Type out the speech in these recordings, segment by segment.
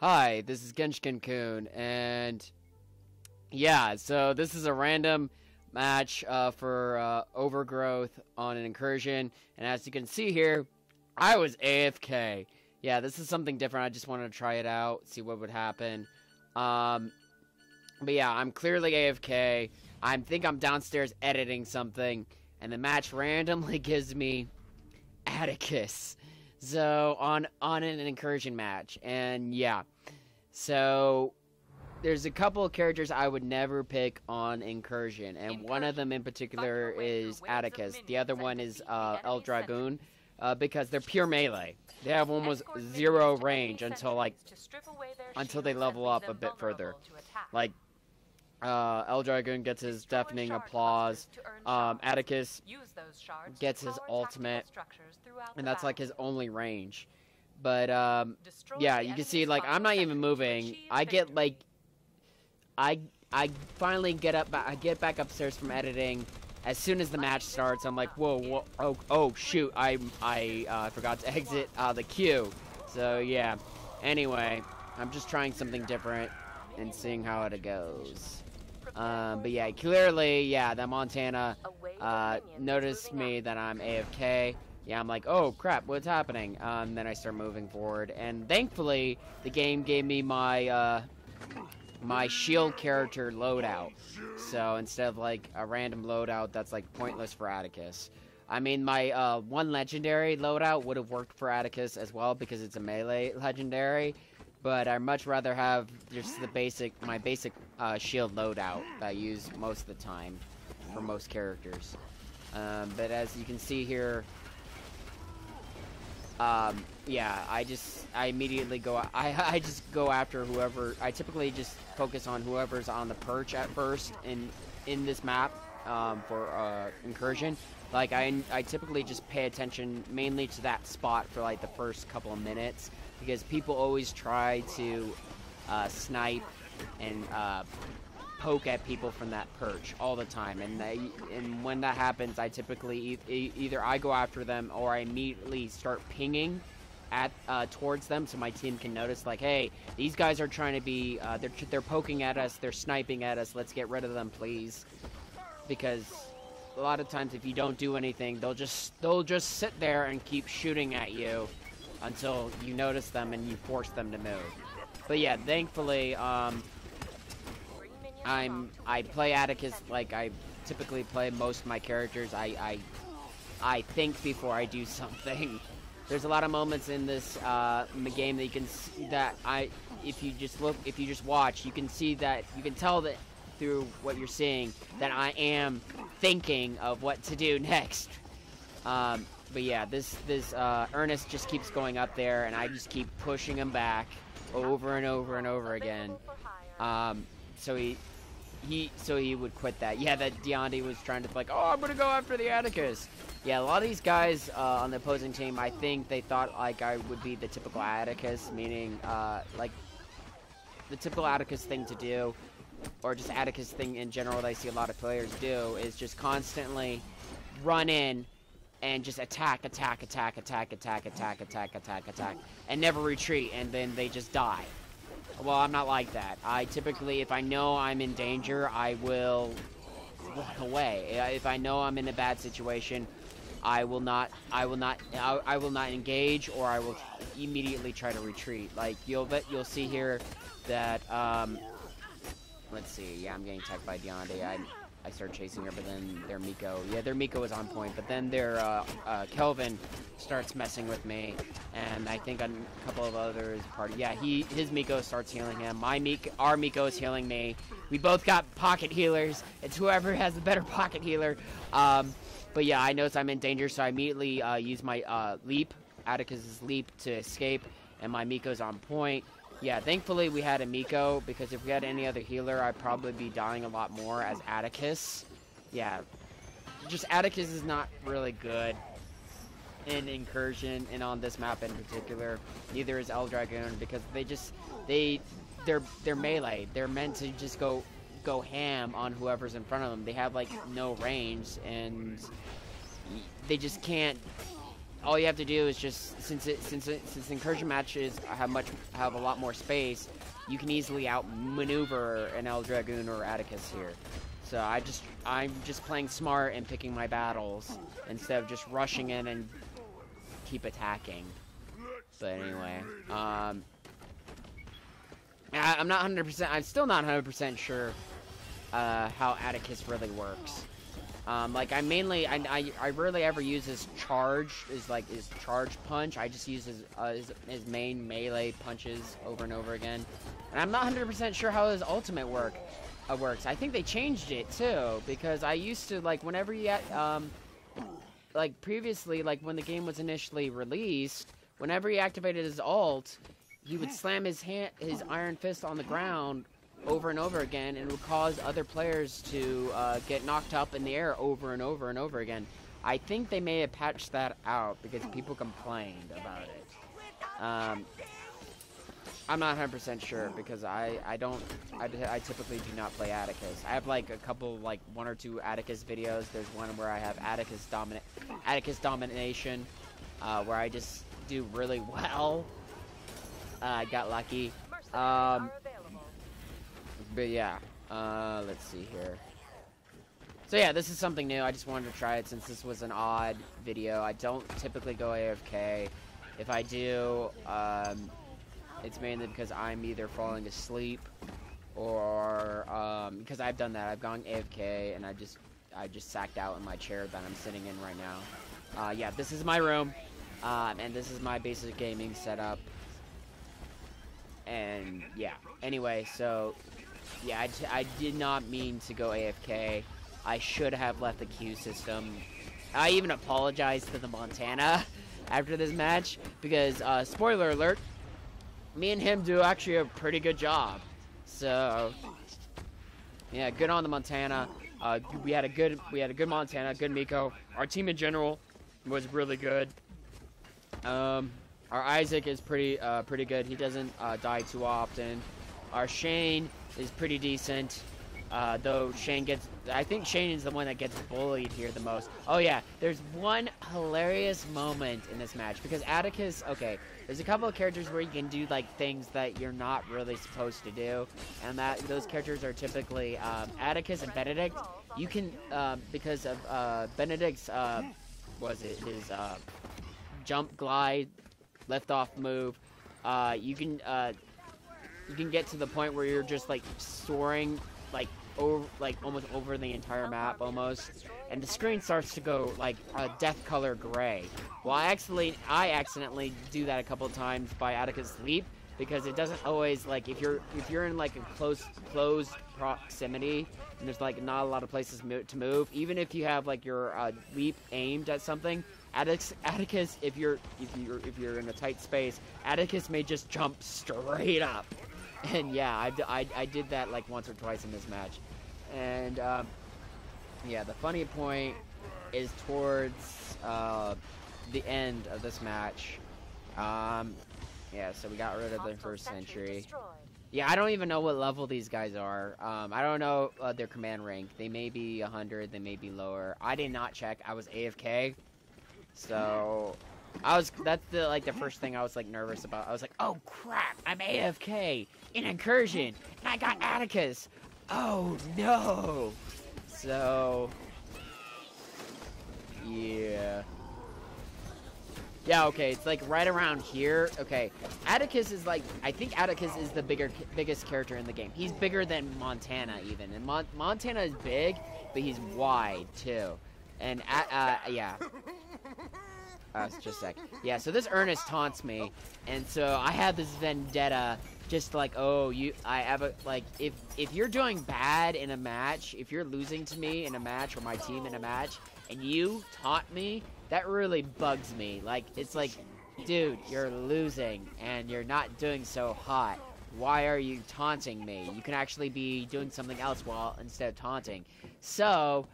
Hi, this is Genshin Kun, and yeah, so this is a random match uh, for uh, Overgrowth on an incursion, and as you can see here, I was AFK. Yeah, this is something different. I just wanted to try it out, see what would happen. Um, but yeah, I'm clearly AFK. I think I'm downstairs editing something, and the match randomly gives me Attikus. So on on an incursion match, and yeah, so there's a couple of characters I would never pick on incursion, and incursion. one of them in particular is Attikus. The other one is uh, El Dragón, uh, because they're pure melee. They have almost zero range until like until they level up a bit further. Like uh, El Dragón gets his deafening applause. Um, Attikus gets his ultimate, and that's like his only range. But um, yeah, you can see like I'm not even moving. I get like, I I finally get up. I get back upstairs from editing. As soon as the match starts, I'm like, whoa, whoa oh, oh shoot, I I uh, forgot to exit uh, the queue. So yeah. Anyway, I'm just trying something different and seeing how it goes. Um, but yeah, clearly, yeah, that Montana uh, noticed me that I'm AFK. Yeah, I'm like, oh crap, what's happening? Um, then I start moving forward, and thankfully, the game gave me my uh, my shield character loadout. So instead of like a random loadout that's like pointless for Attikus. I mean, my uh, one legendary loadout would have worked for Attikus as well because it's a melee legendary, but I'd much rather have just the basic, my basic uh, shield loadout that I use most of the time for most characters. Um, but as you can see here, um, yeah, I just, I immediately go, I, I just go after whoever, I typically just focus on whoever's on the perch at first in, in this map, um, for, uh, incursion. Like, I, I typically just pay attention mainly to that spot for, like, the first couple of minutes, because people always try to, uh, snipe and, uh, poke at people from that perch all the time, and they, and when that happens, I typically e either I go after them or I immediately start pinging at uh, towards them so my team can notice like, hey, these guys are trying to be, uh, they're they're poking at us, they're sniping at us. Let's get rid of them, please, because a lot of times if you don't do anything, they'll just they'll just sit there and keep shooting at you until you notice them and you force them to move. But yeah, thankfully, um, I'm I play Attikus like I typically play most of my characters. I I, I think before I do something. There's a lot of moments in this uh, game that you can see that I if you just look if you just watch you can see that you can tell that through what you're seeing that I am thinking of what to do next. Um, but yeah, this this uh, Ernest just keeps going up there, and I just keep pushing him back over and over and over again. Um, so he he so he would quit that. Yeah, that Deande was trying to like, oh, I'm gonna go after the Attikus. Yeah, a lot of these guys uh, on the opposing team, I think they thought like I would be the typical Attikus, meaning uh, like the typical Attikus thing to do, or just Attikus thing in general that I see a lot of players do is just constantly run in and just attack, attack, attack, attack, attack, attack, attack, attack, attack, and never retreat, and then they just die. Well, I'm not like that. I typically, if I know I'm in danger, I will walk away. If I know I'm in a bad situation, I will not. I will not. I, I will not engage, or I will immediately try to retreat. Like you'll you'll see here that. Um, let's see. Yeah, I'm getting attacked by Deande. I I start chasing her, but then their Miko, yeah, their Miko is on point, but then their uh, uh, Kelvin starts messing with me, and I think a couple of others party. Yeah, he his Miko starts healing him. My Miko, our Miko is healing me. We both got pocket healers. It's whoever has the better pocket healer. Um, but yeah, I notice I'm in danger, so I immediately uh, use my uh, leap, Attikus's leap, to escape, and my Miko's on point. Yeah, thankfully we had a Miko, because if we had any other healer, I'd probably be dying a lot more as Attikus. Yeah, just Attikus is not really good in Incursion, and on this map in particular. Neither is El Dragón, because they just, they, they're, they're melee. They're meant to just go, go ham on whoever's in front of them. They have, like, no range, and they just can't all you have to do is just since it since it, since incursion matches have much have a lot more space, you can easily outmaneuver an El Dragón or Attikus here. So I just I'm just playing smart and picking my battles instead of just rushing in and keep attacking. But anyway, um, I, I'm not 100%. I'm still not 100% sure uh, how Attikus really works. Um, like I mainly, I, I, I rarely ever use his charge, is like his charge punch. I just use his, uh, his, his main melee punches over and over again. And I'm not 100% sure how his ultimate work uh, works. I think they changed it too because I used to like whenever you um, like previously, like when the game was initially released, whenever he activated his ult, he would slam his hand, his iron fist on the ground over and over again, and it would cause other players to uh, get knocked up in the air over and over and over again. I think they may have patched that out because people complained about it. Um, I'm not 100% sure because I, I don't, I, I typically do not play Attikus. I have like a couple, like one or two Attikus videos. There's one where I have Attikus dominant, Attikus domination, uh, where I just do really well. Uh, I got lucky. Um, but yeah, uh, let's see here. So yeah, this is something new. I just wanted to try it since this was an odd video. I don't typically go AFK. If I do, um, it's mainly because I'm either falling asleep or um, because I've done that. I've gone AFK and I just I just sacked out in my chair that I'm sitting in right now. Uh, yeah, this is my room, um, and this is my basic gaming setup. And yeah, anyway, so yeah, I, did not mean to go AFK. I should have left the queue system. I even apologized to the Montana after this match because, uh, spoiler alert, me and him do actually a pretty good job. So, yeah, good on the Montana. Uh, we had a good, we had a good Montana, good Miko. Our team in general was really good. Um, our Isaac is pretty, uh, pretty good. He doesn't uh, die too often. Our Shayne is pretty decent. Uh, though Shayne gets, I think Shayne is the one that gets bullied here the most. Oh yeah, there's one hilarious moment in this match because Attikus, okay, there's a couple of characters where you can do like things that you're not really supposed to do, and that those characters are typically um, Attikus and Benedict. You can um, because of uh, Benedict's, uh, was it his uh, jump, glide, lift off move. Uh, you can uh, you can get to the point where you're just like soaring like over like almost over the entire map almost. And the screen starts to go like a death color gray. Well i accidentally i accidentally do that a couple times by attikus leap because it doesn't always like if you're if you're in like a close closed proximity and there's like not a lot of places to move even if you have like your uh, leap aimed at something Attikus, Attikus if you're if you're if you're in a tight space Attikus may just jump straight up and yeah, I, I, I did that like once or twice in this match. And um, yeah, the funny point is towards uh, the end of this match. Um, yeah, so we got rid of the first sentry. Yeah, I don't even know what level these guys are. Um, I don't know uh, their command rank. They may be 100, they may be lower. I did not check. I was AFK. So, I was that's the like the first thing I was like nervous about. I was like, "Oh crap, I'm AFK in incursion, and I got Attikus. Oh no!" So, yeah, yeah. Okay, it's like right around here. Okay, Attikus is like I think Attikus is the bigger biggest character in the game. He's bigger than Montana even, and Mon Montana is big, but he's wide too. And uh, yeah. Uh, just a sec. Yeah, so this Ernest taunts me, and so I have this vendetta, just like, oh, you, I have a, like, if, if you're doing bad in a match, if you're losing to me in a match, or my team in a match, and you taunt me, that really bugs me. Like, it's like, dude, you're losing, and you're not doing so hot. Why are you taunting me? You can actually be doing something else while, instead of taunting. So,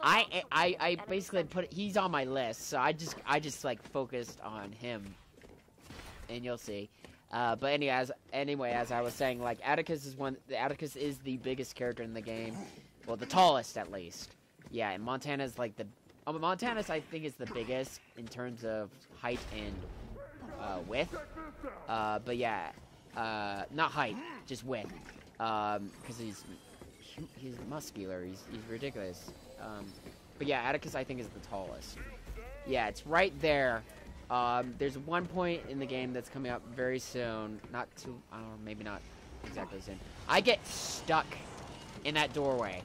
I, I I basically put he's on my list, so I just I just like focused on him, and you'll see. Uh, but anyway, as anyway, as I was saying, like Attikus is one. Attikus is the biggest character in the game, well, the tallest at least. Yeah, and Montana's like the Um, Montanus, I think, is the biggest in terms of height and uh, width. Uh, but yeah, uh, not height, just width. Um, because he's he's muscular. He's he's ridiculous. Um, but yeah, Attikus, I think, is the tallest. Yeah, it's right there. Um, there's one point in the game that's coming up very soon. Not too, I don't know, maybe not exactly soon. I get stuck in that doorway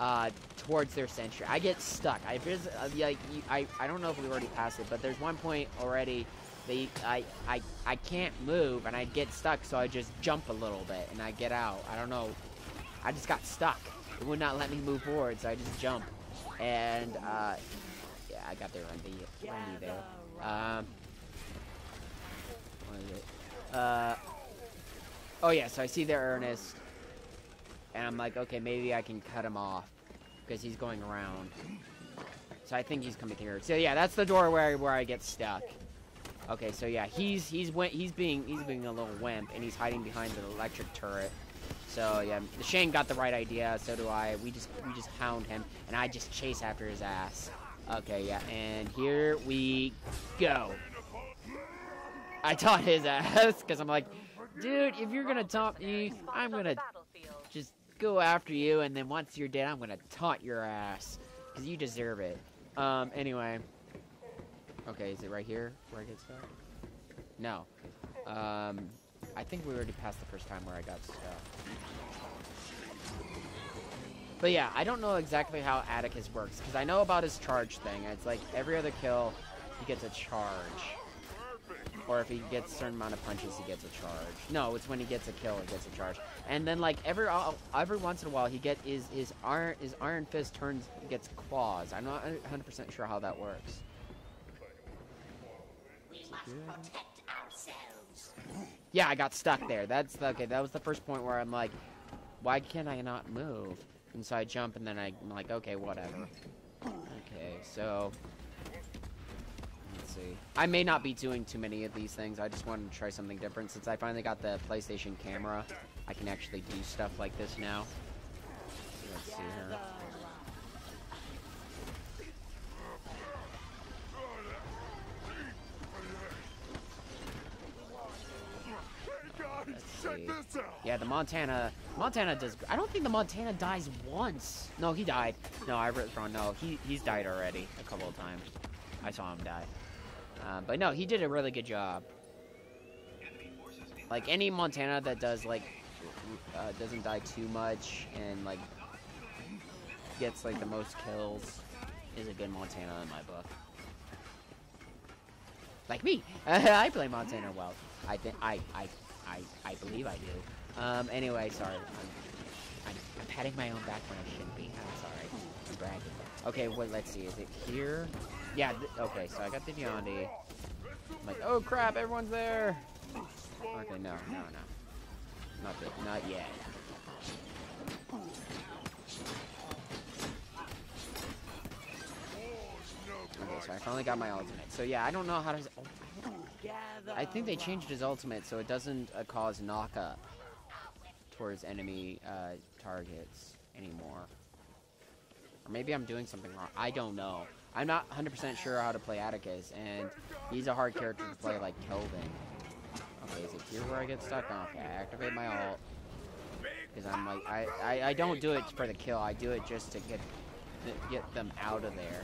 uh, towards their sentry. I get stuck. I uh, like I I don't know if we already passed it, but there's one point already. They I I I can't move and I get stuck, so I just jump a little bit and I get out. I don't know. I just got stuck. It would not let me move forward, so I just jump. And uh, yeah, I got there Randy, Randy there. Um, what is it? Uh, oh yeah, so I see there Ernest, and I'm like, okay, maybe I can cut him off because he's going around. So I think he's coming here. So yeah, that's the door where where I get stuck. Okay, so yeah, he's he's went he's being he's being a little wimp, and he's hiding behind the electric turret. So yeah, Shayne got the right idea. So do I. We just we just hound him, and I just chase after his ass. Okay, yeah, and here we go. I taught his ass because I'm like, dude, if you're gonna taunt me, I'm gonna just go after you, and then once you're dead, I'm gonna taunt your ass because you deserve it. Um, anyway. Okay, is it right here where I get stuck? No. Um, I think we already passed the first time where I got stuck. But yeah, I don't know exactly how Attikus works, because I know about his charge thing. It's like every other kill, he gets a charge. Or if he gets a certain amount of punches, he gets a charge. No, it's when he gets a kill, he gets a charge. And then like every every once in a while, he get his his iron his iron fist turns gets claws. I'm not 100% sure how that works. Yeah, I got stuck there. That's okay. That was the first point where I'm like, why can't I not move? And so I jump, and then I'm like, okay, whatever. Okay, so... Let's see. I may not be doing too many of these things. I just wanted to try something different. Since I finally got the PlayStation camera, I can actually do stuff like this now. Let's see here. Yeah, the Montana, Montana does. I don't think the Montana dies once. No, he died. No, I was wrong. No, he he's died already a couple of times. I saw him die. Um, but no, he did a really good job. Like any Montana that does like uh, doesn't die too much and like gets like the most kills is a good Montana in my book. Like me, I play Montana well. I think I I I, I believe I do. Um, anyway, sorry. I'm, I'm, I'm, patting my own back when I shouldn't be. I'm sorry. I'm bragging. Okay, well, let's see. Is it here? Yeah, okay, so I got the Biondi. I'm like, oh crap, everyone's there! Okay, no, no, no. Not, not yet. Okay, so I finally got my ultimate. So yeah, I don't know how to... Oh, I think they changed his ultimate so it doesn't uh, cause knockup towards enemy uh, targets anymore. Or maybe I'm doing something wrong. I don't know. I'm not 100% sure how to play Attikus, and he's a hard character to play like Kelvin. Okay, is it here where I get stuck? Okay, I activate my ult. Because I'm like, I, I, I don't do it for the kill. I do it just to get get them out of there.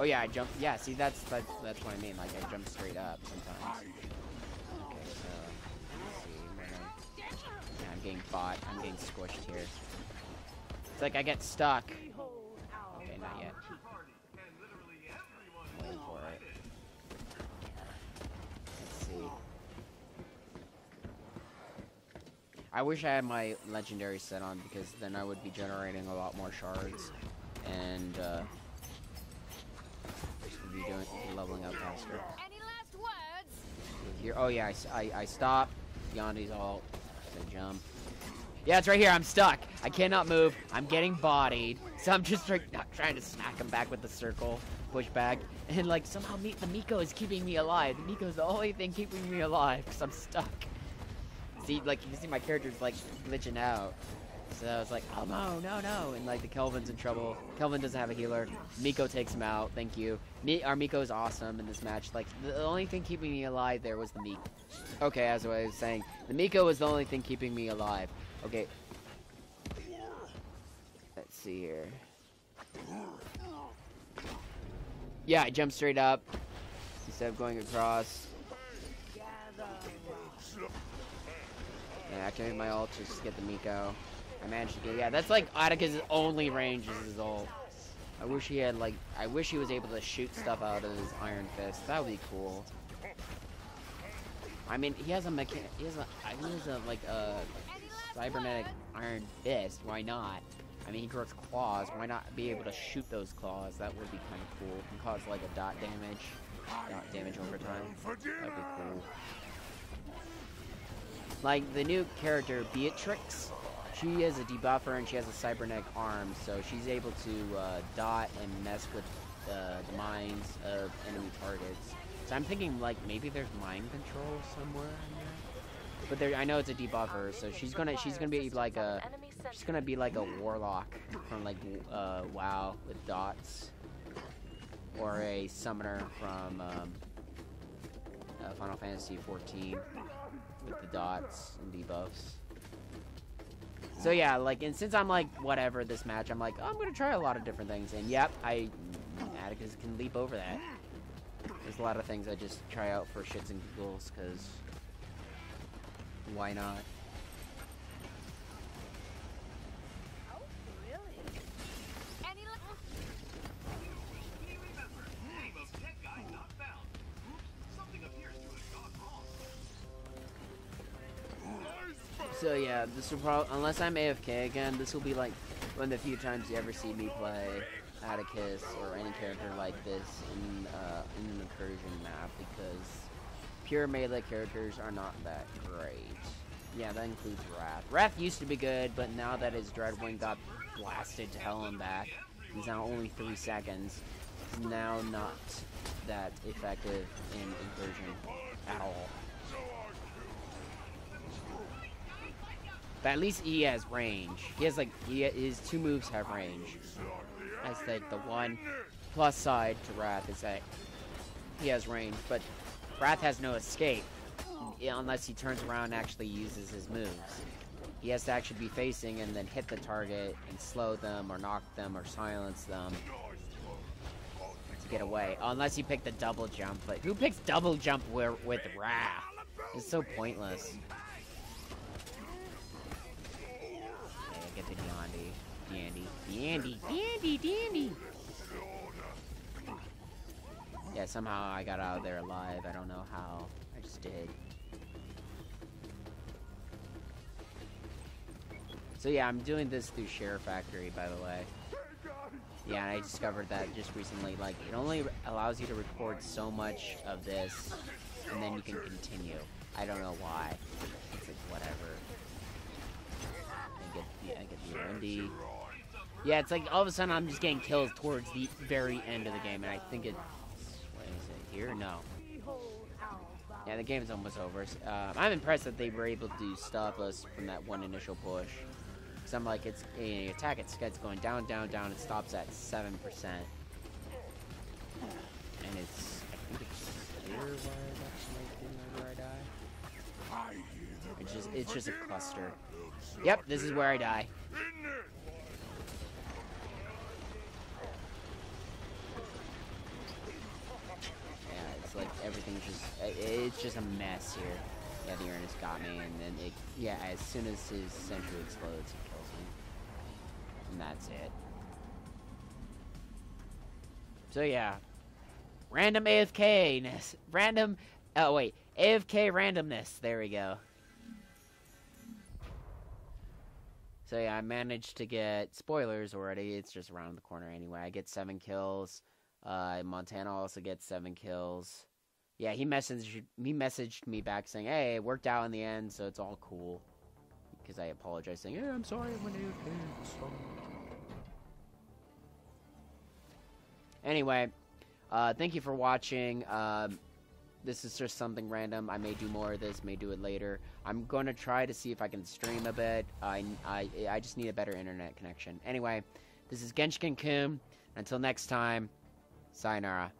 Oh yeah, I jump. Yeah, see that's that's that's what I mean. Like I jump straight up sometimes. Okay, so let's see. Yeah, I'm getting fought. I'm getting squished here. It's like I get stuck. Okay, not yet. waiting for it. Let's see. I wish I had my legendary set on because then I would be generating a lot more shards and. Uh, be doing leveling up faster. Any last words? Here, oh yeah, I, I, I stop. Yondi's all I jump. Yeah, it's right here. I'm stuck. I cannot move. I'm getting bodied. So I'm just like, trying to smack him back with the circle, push back, and like somehow me the Miko is keeping me alive. The Miko's the only thing keeping me alive because I'm stuck. See, like you can see my character's like glitching out. So I was like, oh no, no, no. And like the Kelvin's in trouble. Kelvin doesn't have a healer. Miko takes him out. Thank you. Our Miko is awesome in this match. Like the only thing keeping me alive there was the Miko. Okay, as I was saying, the Miko was the only thing keeping me alive. Okay. Let's see here. Yeah, I jumped straight up instead of going across. Yeah, activate my ult to just get the Miko. I managed to get, yeah, that's like Attica's only range is his ult. I wish he had like, I wish he was able to shoot stuff out of his Iron Fist. That would be cool. I mean, he has a mechan, he has a, he has a, like, a cybernetic Iron Fist. Why not? I mean, he grows claws. Why not be able to shoot those claws? That would be kind of cool. Can cause like a dot damage, dot damage over time. That'd be cool. Like the new character Beatrix, she is a debuffer and she has a cybernetic arm, so she's able to uh, dot and mess with uh, the minds of enemy targets. So I'm thinking like maybe there's mind control somewhere in there. But there, I know it's a debuffer, so she's gonna she's gonna be like a she's gonna be like a warlock from like uh, WoW with dots, or a summoner from um, uh, Final Fantasy 14 with the dots and debuffs. So yeah, like, and since I'm like, whatever, this match, I'm like, oh, I'm gonna try a lot of different things, and yep, I, Attikus can leap over that. There's a lot of things I just try out for shits and giggles, because why not? So yeah, this will probably, unless I'm AFK again, this will be like one of the few times you ever see me play Attikus or any character like this in, uh, in an incursion map because pure melee characters are not that great. Yeah, that includes Rath. Rath used to be good, but now that his Dreadwind got blasted to hell and back, he's now only three seconds. Now not that effective in incursion at all. But at least he has range. He has like he, his two moves have range. That's like the one plus side to Rath is that he has range, but Rath has no escape unless he turns around and actually uses his moves. He has to actually be facing and then hit the target and slow them or knock them or silence them to get away. Unless you pick the double jump, but who picks double jump with Rath? It's so pointless. Dandy, dandy, dandy. Yeah, somehow I got out of there alive. I don't know how. I just did. So yeah, I'm doing this through SHAREfactory, by the way. Yeah, I discovered that just recently. Like, it only allows you to record so much of this, and then you can continue. I don't know why. It's like, whatever. I get, yeah, I get the MD. Yeah, it's like all of a sudden I'm just getting kills towards the very end of the game, and I think it's... What is it? Here? No. Yeah, the game's almost over. Uh, I'm impressed that they were able to stop us from that one initial push. Because I'm like, it's a attack its gets going down, down, down. It stops at 7%. And it's... I think it's here where that's where I die. It's just, it's just a cluster. Yep, this is where I die. Like everything's just it's just a mess here. Yeah, the Ernest got me, and then it yeah, as soon as his sentry explodes, he kills me, and that's it. So yeah, random AFK-ness, random. Oh wait, AFK randomness. There we go. So yeah, I managed to get spoilers already. It's just around the corner anyway. I get seven kills. Uh, Montana also gets seven kills. Yeah, he messaged he messaged me back saying, "Hey, it worked out in the end, so it's all cool." Because I apologized, saying, "Yeah, I'm sorry, I'm an Anyway, uh, thank you for watching. Um, this is just something random. I may do more of this, may do it later. I'm going to try to see if I can stream a bit. I, I, I just need a better internet connection. Anyway, this is Genshin Kun. Until next time, sayonara.